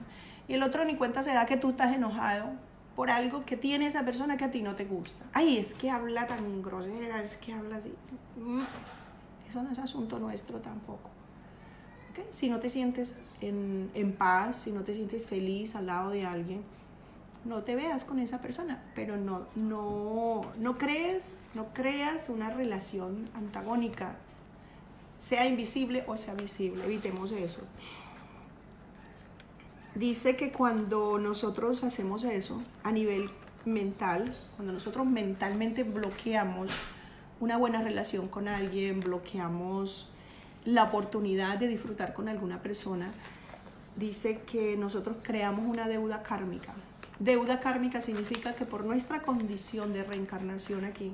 Y el otro ni cuenta se da que tú estás enojado por algo que tiene esa persona que a ti no te gusta. Ay, es que habla tan grosera, es que habla así. Mm, eso no es asunto nuestro tampoco. Si no te sientes en, en, paz, si no te sientes feliz al lado de alguien, no te veas con esa persona, pero no, no, no crees, no creas una relación antagónica, sea invisible o sea visible, evitemos eso. Dice que cuando nosotros hacemos eso a nivel mental, cuando nosotros mentalmente bloqueamos una buena relación con alguien, bloqueamos la oportunidad de disfrutar con alguna persona, dice que nosotros creamos una deuda kármica. Deuda kármica significa que por nuestra condición de reencarnación aquí,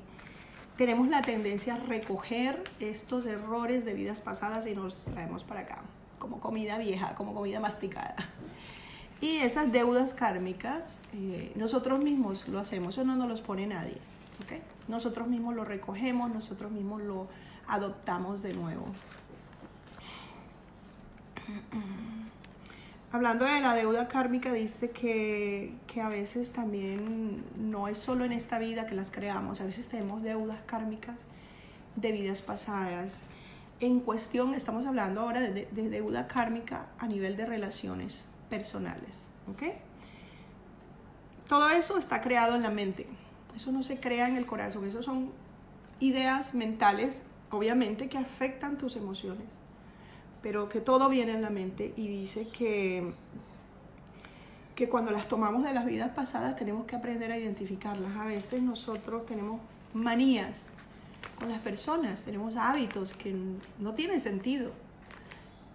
tenemos la tendencia a recoger estos errores de vidas pasadas y nos traemos para acá, como comida vieja, como comida masticada. Y esas deudas kármicas, eh, nosotros mismos lo hacemos, eso no nos los pone nadie. Nosotros mismos lo recogemos, nosotros mismos lo adoptamos de nuevo. Hablando de la deuda kármica, dice que, a veces también no es solo en esta vida que las creamos, a veces tenemos deudas kármicas de vidas pasadas. En cuestión, estamos hablando ahora de, deuda kármica a nivel de relaciones personales. Todo eso está creado en la mente, eso no se crea en el corazón, eso son ideas mentales, obviamente, que afectan tus emociones pero que todo viene en la mente y dice que, que cuando las tomamos de las vidas pasadas tenemos que aprender a identificarlas. A veces nosotros tenemos manías con las personas, tenemos hábitos que no tienen sentido.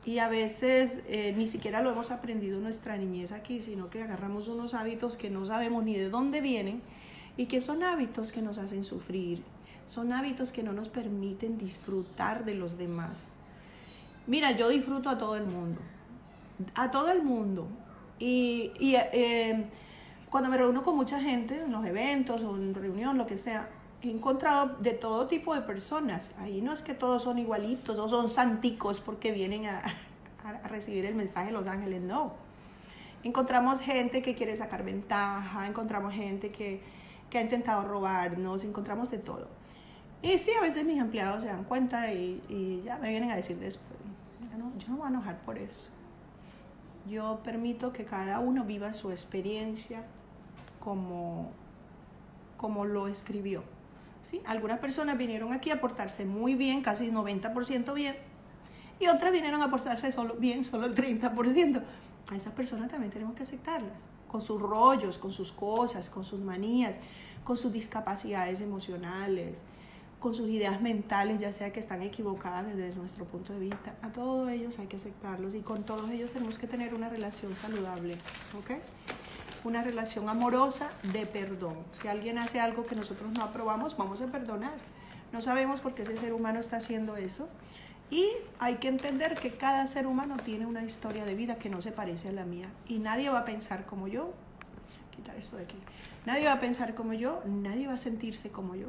Y a veces eh, ni siquiera lo hemos aprendido en nuestra niñez aquí, sino que agarramos unos hábitos que no sabemos ni de dónde vienen y que son hábitos que nos hacen sufrir, son hábitos que no nos permiten disfrutar de los demás. Mira, yo disfruto a todo el mundo, a todo el mundo. Y, eh, cuando me reúno con mucha gente, en los eventos o en reunión, lo que sea, he encontrado de todo tipo de personas. Ahí no es que todos son igualitos o son santicos porque vienen a, a recibir el mensaje de los ángeles, no. Encontramos gente que quiere sacar ventaja, encontramos gente que, que ha intentado robarnos, encontramos de todo. Y sí, a veces mis empleados se dan cuenta y, y ya me vienen a decir después, yo no, yo no voy a enojar por eso. Yo permito que cada uno viva su experiencia como, como lo escribió. ¿Sí? Algunas personas vinieron aquí a portarse muy bien, casi 90% bien, y otras vinieron a portarse solo bien, solo el 30%. A esas personas también tenemos que aceptarlas, con sus rollos, con sus cosas, con sus manías, con sus discapacidades emocionales, con sus ideas mentales, ya sea que están equivocadas desde nuestro punto de vista. A todos ellos hay que aceptarlos y con todos ellos tenemos que tener una relación saludable, ¿ok? Una relación amorosa de perdón. Si alguien hace algo que nosotros no aprobamos, vamos a perdonar. No sabemos por qué ese ser humano está haciendo eso. Y hay que entender que cada ser humano tiene una historia de vida que no se parece a la mía. Y nadie va a pensar como yo. Quitar esto de aquí. Nadie va a pensar como yo, nadie va a sentirse como yo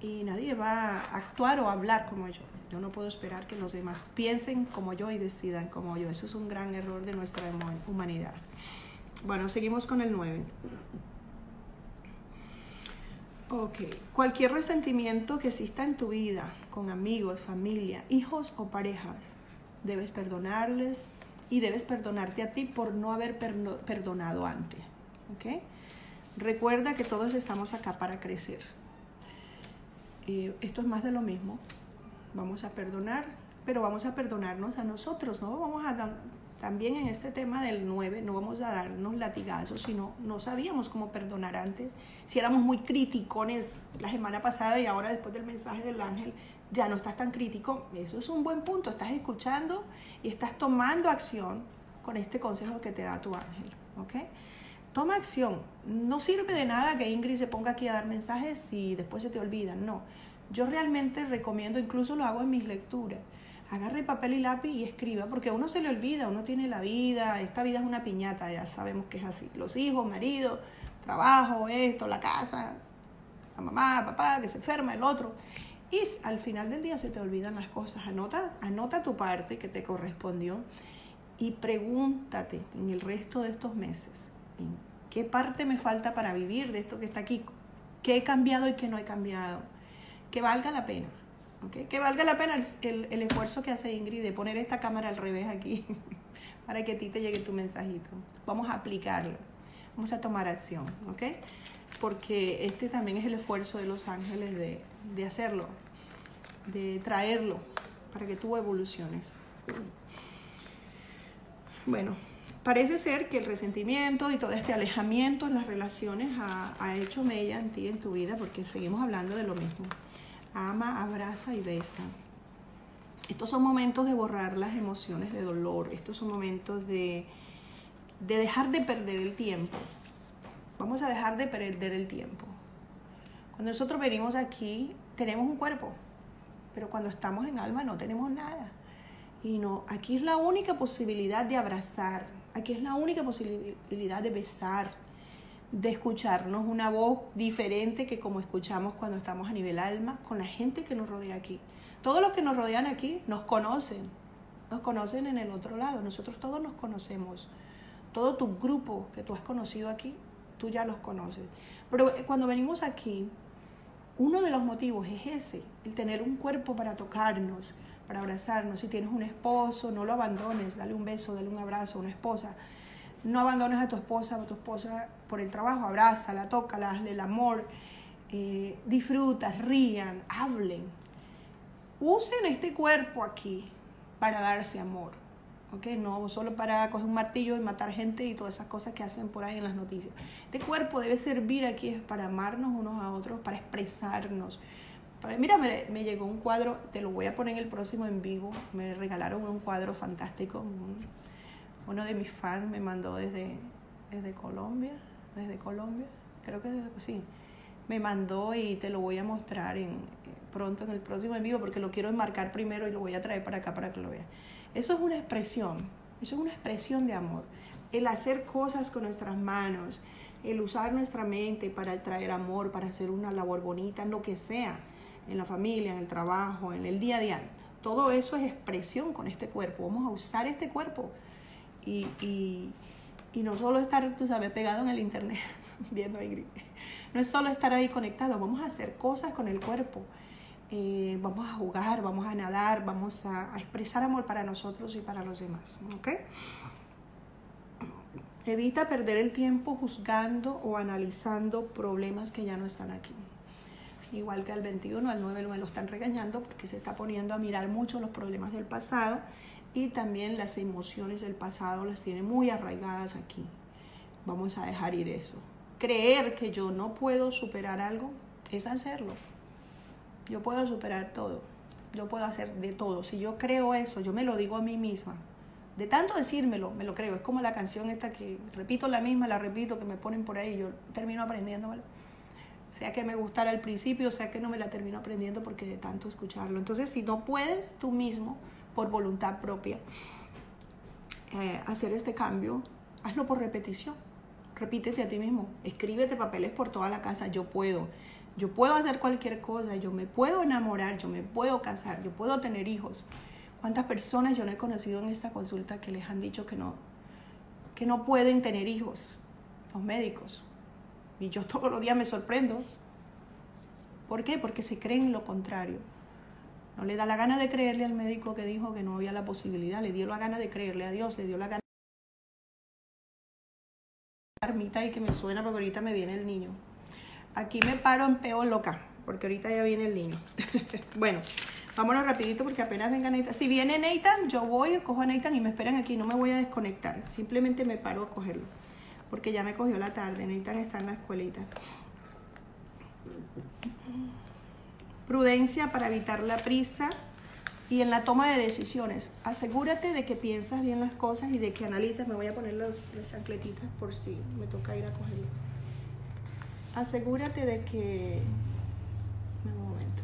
y nadie va a actuar o hablar como yo. Yo no puedo esperar que los demás piensen como yo y decidan como yo. Eso es un gran error de nuestra humanidad. Bueno, seguimos con el 9. Ok, cualquier resentimiento que exista en tu vida, con amigos, familia, hijos o parejas, debes perdonarles y debes perdonarte a ti por no haber perdonado antes. ¿Ok? Recuerda que todos estamos acá para crecer esto es más de lo mismo. Vamos a perdonar, pero vamos a perdonarnos a nosotros, ¿no? Vamos a también en este tema del 9 no vamos a darnos latigazos, sino no sabíamos cómo perdonar antes. Si éramos muy criticones la semana pasada y ahora después del mensaje del ángel ya no estás tan crítico, eso es un buen punto. Estás escuchando y estás tomando acción con este consejo que te da tu ángel, ¿ok? Toma acción. No sirve de nada que Ingrid se ponga aquí a dar mensajes y después se te olvidan. No. Yo realmente recomiendo, incluso lo hago en mis lecturas. Agarre papel y lápiz y escriba, porque a uno se le olvida, uno tiene la vida, esta vida es una piñata, ya sabemos que es así. Los hijos, marido, trabajo, esto, la casa, la mamá, papá, que se enferma, el otro. Y al final del día se te olvidan las cosas. Anota, anota tu parte que te correspondió y pregúntate en el resto de estos meses, ¿Qué parte me falta para vivir de esto que está aquí? ¿Qué he cambiado y qué no he cambiado? Que valga la pena. Que valga la pena el, el, esfuerzo que hace Ingrid de poner esta cámara al revés aquí para que a ti te llegue tu mensajito. Vamos a aplicarlo. Vamos a tomar acción. ¿ok? Porque este también es el esfuerzo de los ángeles de, de hacerlo, de traerlo para que tú evoluciones. Bueno, Parece ser que el resentimiento y todo este alejamiento en las relaciones ha, hecho mella en ti, en tu vida, porque seguimos hablando de lo mismo. Ama, abraza y besa. Estos son momentos de borrar las emociones de dolor, estos son momentos de, de dejar de perder el tiempo. Vamos a dejar de perder el tiempo. Cuando nosotros venimos aquí, tenemos un cuerpo, pero cuando estamos en alma no tenemos nada. Y no, aquí es la única posibilidad de abrazar, Aquí es la única posibilidad de besar, de escucharnos una voz diferente que como escuchamos cuando estamos a nivel alma con la gente que nos rodea aquí. Todos los que nos rodean aquí nos conocen, nos conocen en el otro lado, nosotros todos nos conocemos. Todo tu grupo que tú has conocido aquí, tú ya los conoces. Pero eh, cuando venimos aquí, uno de los motivos es ese, el tener un cuerpo para tocarnos, para abrazarnos. Si tienes un esposo, no lo abandones, dale un beso, dale un abrazo a una esposa. No abandones a tu esposa o a tu esposa por el trabajo, abrázala, tócala, hazle el amor, eh, disfruta, rían, hablen. Usen este cuerpo aquí para darse amor, ¿ok? No solo para coger un martillo y matar gente y todas esas cosas que hacen por ahí en las noticias. Este cuerpo debe servir aquí para amarnos unos a otros, para expresarnos, Mira, me, me, llegó un cuadro, te lo voy a poner en el próximo en vivo. Me regalaron un cuadro fantástico. Uno de mis fans me mandó desde, desde Colombia, desde Colombia, creo que sí. Me mandó y te lo voy a mostrar en, pronto en el próximo en vivo porque lo quiero enmarcar primero y lo voy a traer para acá para que lo veas. Eso es una expresión, eso es una expresión de amor. El hacer cosas con nuestras manos, el usar nuestra mente para traer amor, para hacer una labor bonita, en lo que sea, en la familia, en el trabajo, en el día a día. Todo eso es expresión con este cuerpo. Vamos a usar este cuerpo y, no solo estar, tú sabes, pegado en el internet, viendo ahí. No es solo estar ahí conectado, vamos a hacer cosas con el cuerpo. Eh, vamos a jugar, vamos a nadar, vamos a, expresar amor para nosotros y para los demás. ¿ok? Evita perder el tiempo juzgando o analizando problemas que ya no están aquí. Igual que al 21, al 9 me lo están regañando porque se está poniendo a mirar mucho los problemas del pasado y también las emociones del pasado las tiene muy arraigadas aquí. Vamos a dejar ir eso. Creer que yo no puedo superar algo es hacerlo. Yo puedo superar todo. Yo puedo hacer de todo. Si yo creo eso, yo me lo digo a mí misma. De tanto decírmelo, me lo creo. Es como la canción esta que repito la misma, la repito, que me ponen por ahí yo termino aprendiendo. Sea que me gustara al principio, sea que no me la termino aprendiendo porque de tanto escucharlo. Entonces, si no puedes tú mismo, por voluntad propia, eh, hacer este cambio, hazlo por repetición. Repítete a ti mismo. Escríbete papeles por toda la casa. Yo puedo yo puedo hacer cualquier cosa, yo me puedo enamorar, yo me puedo casar, yo puedo tener hijos. ¿Cuántas personas yo no he conocido en esta consulta que les han dicho que no, que no pueden tener hijos? Los médicos. Y yo todos los días me sorprendo. ¿Por qué? Porque se creen lo contrario. No le da la gana de creerle al médico que dijo que no había la posibilidad, le dio la gana de creerle a Dios, le dio la gana de y que me suena porque ahorita me viene el niño. Aquí me paro en peor loca, porque ahorita ya viene el niño. bueno, vámonos rapidito porque apenas venga Nathan. Si viene Nathan, yo voy, cojo a Nathan y me esperan aquí. No me voy a desconectar. Simplemente me paro a cogerlo. Porque ya me cogió la tarde. Nathan está en la escuelita. Prudencia para evitar la prisa y en la toma de decisiones. Asegúrate de que piensas bien las cosas y de que analizas. Me voy a poner los, las chancletitas por si me toca ir a cogerlo asegúrate de que... Un momento.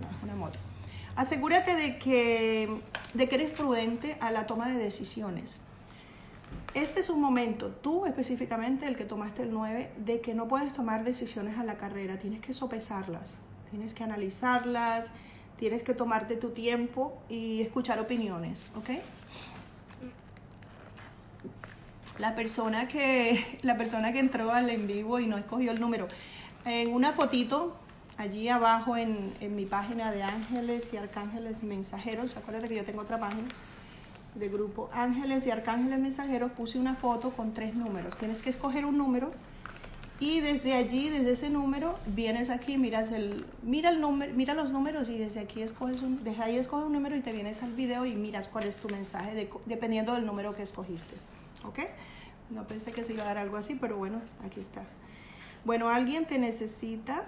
No, es una moto. Asegúrate de que, de que eres prudente a la toma de decisiones. Este es un momento, tú específicamente, el que tomaste el 9, de que no puedes tomar decisiones a la carrera, tienes que sopesarlas, tienes que analizarlas, tienes que tomarte tu tiempo y escuchar opiniones, ¿ok? la persona que, la persona que entró al en vivo y no escogió el número. En una fotito, allí abajo en, en mi página de Ángeles y Arcángeles Mensajeros, acuérdate que yo tengo otra página de grupo Ángeles y Arcángeles Mensajeros, puse una foto con tres números. Tienes que escoger un número y desde allí, desde ese número, vienes aquí, miras el, mira, el número, mira los números y desde aquí escoges un, desde ahí escoges un número y te vienes al video y miras cuál es tu mensaje dependiendo del número que escogiste. ¿ok? No pensé que se iba a dar algo así, pero bueno, aquí está. Bueno, alguien te necesita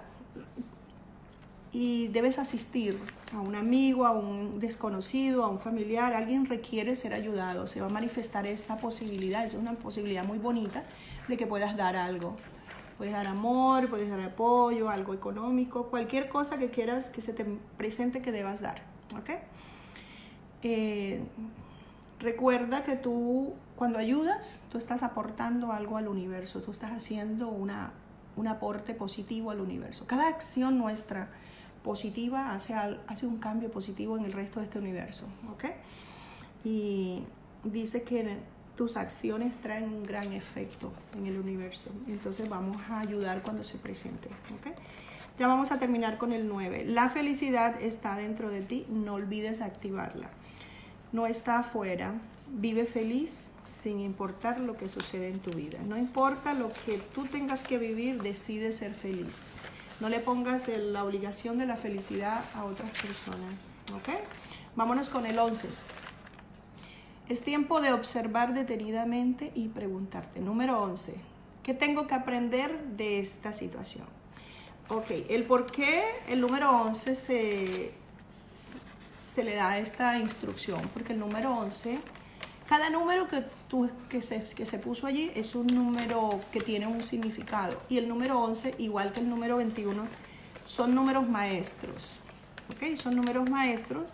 y debes asistir a un amigo, a un desconocido, a un familiar. Alguien requiere ser ayudado. Se va a manifestar esa posibilidad. Es una posibilidad muy bonita de que puedas dar algo. Puedes dar amor, puedes dar apoyo, algo económico, cualquier cosa que quieras que se te presente que debas dar. Eh, recuerda que tú cuando ayudas, tú estás aportando algo al universo, tú estás haciendo una, un aporte positivo al universo. Cada acción nuestra positiva hace, hace un cambio positivo en el resto de este universo. Y dice que tus acciones traen un gran efecto en el universo. Entonces vamos a ayudar cuando se presente. Ya vamos a terminar con el 9. La felicidad está dentro de ti, no olvides activarla. No está afuera, vive feliz sin importar lo que sucede en tu vida. No importa lo que tú tengas que vivir, decide ser feliz. No le pongas la obligación de la felicidad a otras personas. Vámonos con el 11. Es tiempo de observar detenidamente y preguntarte. Número 11. ¿Qué tengo que aprender de esta situación? Ok, el por qué el número 11 se, se le da esta instrucción, porque el número 11, cada número que, tú, que, se, que se puso allí es un número que tiene un significado, y el número 11, igual que el número 21, son números maestros, ok, son números maestros,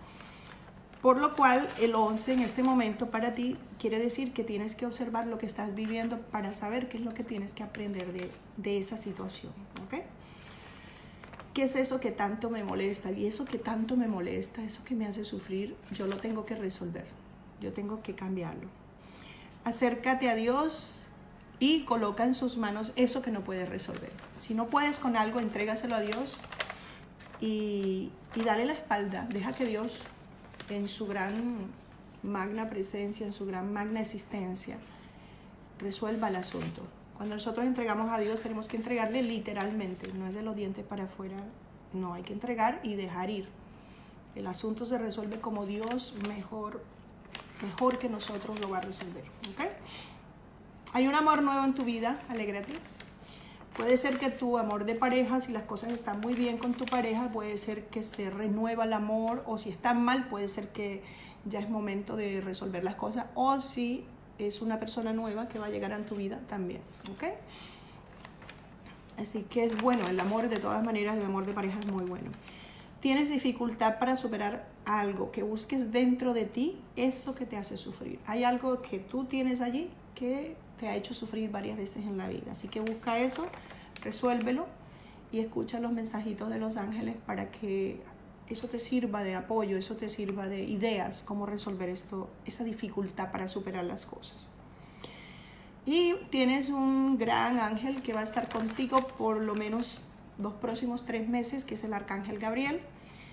por lo cual el 11 en este momento para ti quiere decir que tienes que observar lo que estás viviendo para saber qué es lo que tienes que aprender de, de esa situación, ok. ¿Qué es eso que tanto me molesta? Y eso que tanto me molesta, eso que me hace sufrir, yo lo tengo que resolver. Yo tengo que cambiarlo. Acércate a Dios y coloca en sus manos eso que no puedes resolver. Si no puedes con algo, entrégaselo a Dios y, y dale la espalda. Deja que Dios, en su gran magna presencia, en su gran magna existencia, resuelva el asunto. Cuando nosotros entregamos a Dios tenemos que entregarle literalmente, no es de los dientes para afuera, no, hay que entregar y dejar ir. El asunto se resuelve como Dios mejor, mejor que nosotros lo va a resolver. ¿okay? Hay un amor nuevo en tu vida, alégrate. Puede ser que tu amor de pareja, si las cosas están muy bien con tu pareja, puede ser que se renueva el amor, o si están mal, puede ser que ya es momento de resolver las cosas, o si es una persona nueva que va a llegar a tu vida también, ¿ok? Así que es bueno, el amor de todas maneras, el amor de pareja es muy bueno. Tienes dificultad para superar algo que busques dentro de ti, eso que te hace sufrir. Hay algo que tú tienes allí que te ha hecho sufrir varias veces en la vida. Así que busca eso, resuélvelo y escucha los mensajitos de los ángeles para que eso te sirva de apoyo, eso te sirva de ideas, cómo resolver esto, esa dificultad para superar las cosas. Y tienes un gran ángel que va a estar contigo por lo menos los próximos tres meses, que es el arcángel Gabriel.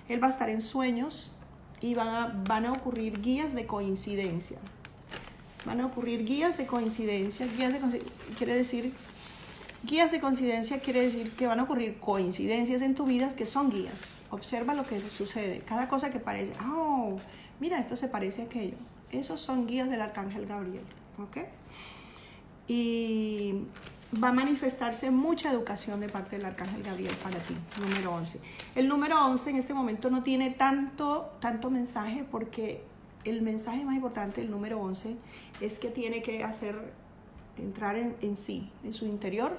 Él va a estar en sueños y van van a ocurrir guías de coincidencia. Van a ocurrir guías de coincidencia. Guías de quiere decir, guías de coincidencia quiere decir que van a ocurrir coincidencias en tu vida que son guías Observa lo que sucede. Cada cosa que parece, oh, mira, esto se parece a aquello. Esos son guías del arcángel Gabriel. ¿Ok? Y va a manifestarse mucha educación de parte del arcángel Gabriel para ti, número 11. El número 11 en este momento no tiene tanto, tanto mensaje porque el mensaje más importante del número 11 es que tiene que hacer entrar en, en sí, en su interior,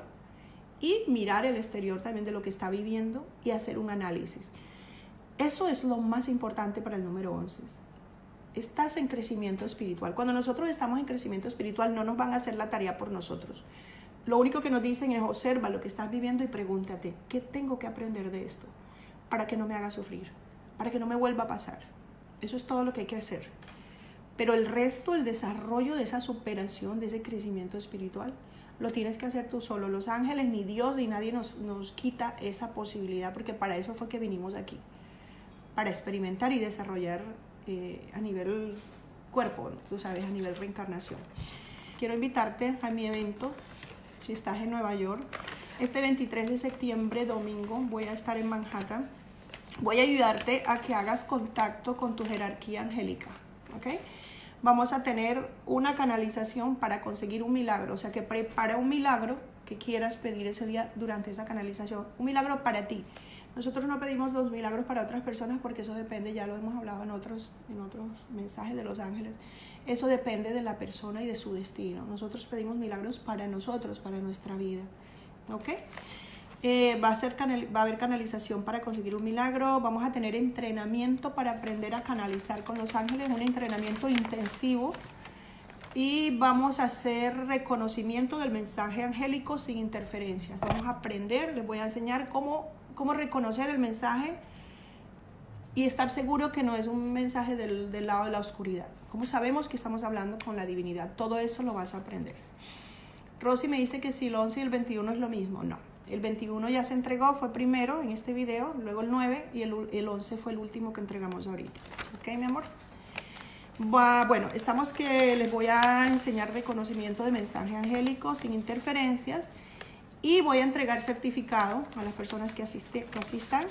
y mirar el exterior también de lo que está viviendo y hacer un análisis. Eso es lo más importante para el número 11. Estás en crecimiento espiritual. Cuando nosotros estamos en crecimiento espiritual no nos van a hacer la tarea por nosotros. Lo único que nos dicen es observa lo que estás viviendo y pregúntate, ¿qué tengo que aprender de esto? Para que no me haga sufrir, para que no me vuelva a pasar. Eso es todo lo que hay que hacer. Pero el resto, el desarrollo de esa superación, de ese crecimiento espiritual, lo tienes que hacer tú solo. Los ángeles, ni Dios, ni nadie nos, nos quita esa posibilidad, porque para eso fue que vinimos aquí, para experimentar y desarrollar eh, a nivel cuerpo, tú sabes, a nivel reencarnación. Quiero invitarte a mi evento, si estás en Nueva York, este 23 de septiembre, domingo, voy a estar en Manhattan. Voy a ayudarte a que hagas contacto con tu jerarquía angélica, ¿ok? vamos a tener una canalización para conseguir un milagro. O sea, que prepara un milagro que quieras pedir ese día durante esa canalización. Un milagro para ti. Nosotros no pedimos los milagros para otras personas porque eso depende, ya lo hemos hablado en otros, en otros mensajes de los ángeles, eso depende de la persona y de su destino. Nosotros pedimos milagros para nosotros, para nuestra vida. ¿Ok? Eh, va, a ser va a haber canalización para conseguir un milagro, vamos a tener entrenamiento para aprender a canalizar con los ángeles, un entrenamiento intensivo y vamos a hacer reconocimiento del mensaje angélico sin interferencias. Vamos a aprender, les voy a enseñar cómo, cómo reconocer el mensaje y estar seguro que no es un mensaje del, del lado de la oscuridad. ¿Cómo sabemos que estamos hablando con la divinidad? Todo eso lo vas a aprender. Rosy me dice que si el 11 y el 21 es lo mismo. No, el 21 ya se entregó, fue primero en este video, luego el 9 y el, el 11 fue el último que entregamos ahorita. ¿Ok, mi amor? Bueno, estamos que les voy a enseñar reconocimiento de mensaje angélico sin interferencias y voy a entregar certificado a las personas que, asiste, que asistan.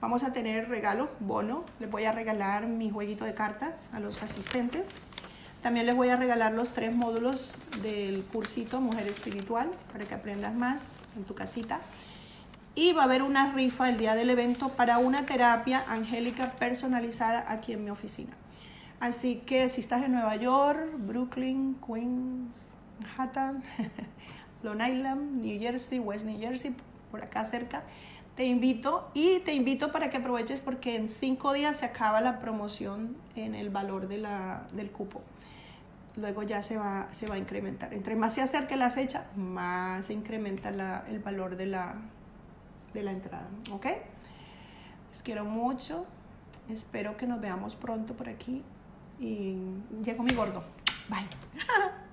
Vamos a tener regalo, bono, les voy a regalar mi jueguito de cartas a los asistentes. También les voy a regalar los tres módulos del cursito Mujer Espiritual para que aprendas más en tu casita. Y va a haber una rifa el día del evento para una terapia angélica personalizada aquí en mi oficina. Así que si estás en Nueva York, Brooklyn, Queens, Manhattan, Long Island, New Jersey, West New Jersey, por acá cerca, te invito y te invito para que aproveches porque en cinco días se acaba la promoción en el valor de la, del cupo. Luego ya se va, se va a incrementar. Entre más se acerque la fecha, más se incrementa el valor de la, de la entrada. ¿Ok? Les quiero mucho. Espero que nos veamos pronto por aquí. Y llego mi gordo. Bye.